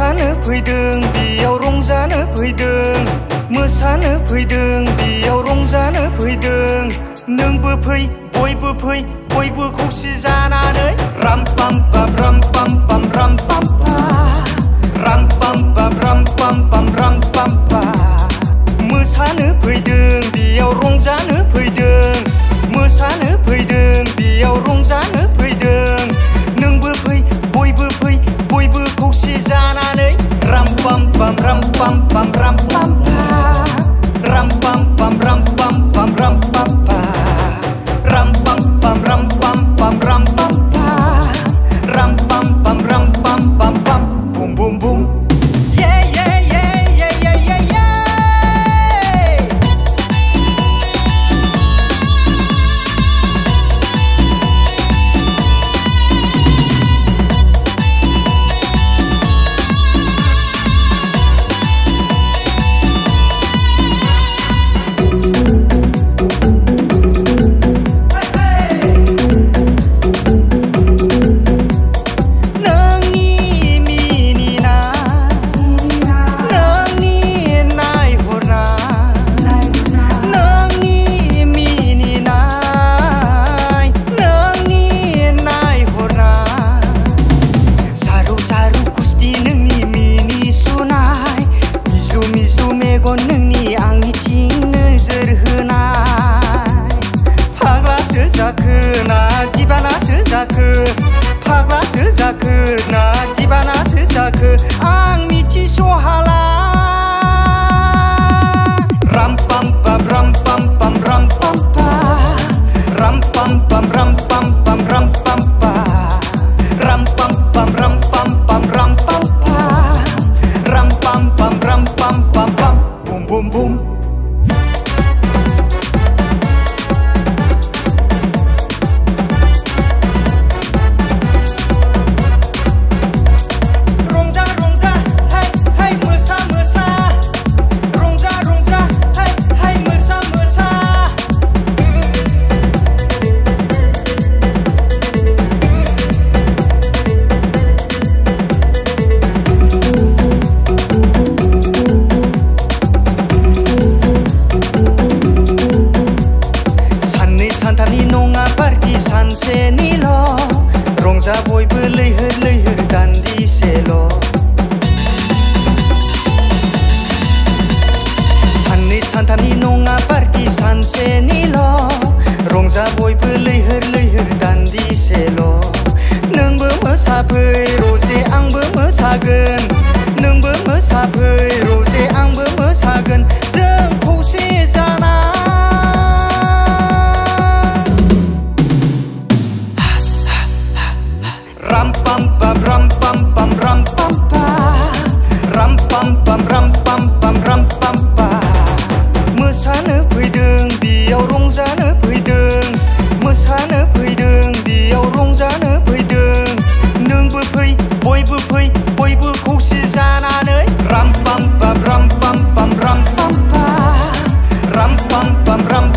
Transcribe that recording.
मोसानो फैदों बेयाव रंजानो फैदों मोसानो फैदों बेयाव रंजानो फैदों नोंबो फै बयबो फै बयबो खौसे जानानै राम पाम पाम राम पाम पाम राम पाम पा मेगन नोंनि आंनिथिं नोजोर होनाय फाग्लासो जाखो ना दिबानासो जाखो फाग्लासो जाखो ना दिबानासो जाखो आं मिथिस'हाला सानथामनि नङा पार्टि सानसेनिल' रंजा बयबो लैहोर लैहोर दान्दिसेल' नोंबो मोसाफै रजे आंबो मोसागोन नोंबो मोसाफै रजे pam pam ram pam pam ram pam pa ram pam pam ram pam pam ram pam pa मोसानो फैदों बेयाव रंजानो फैदों मोसानो फैदों बेयाव रंजानो फैदों नोंबो फै बयबो फै बयबो खौसे जानानै ram pam pam ram pam pam ram pam pa ram pam pam ram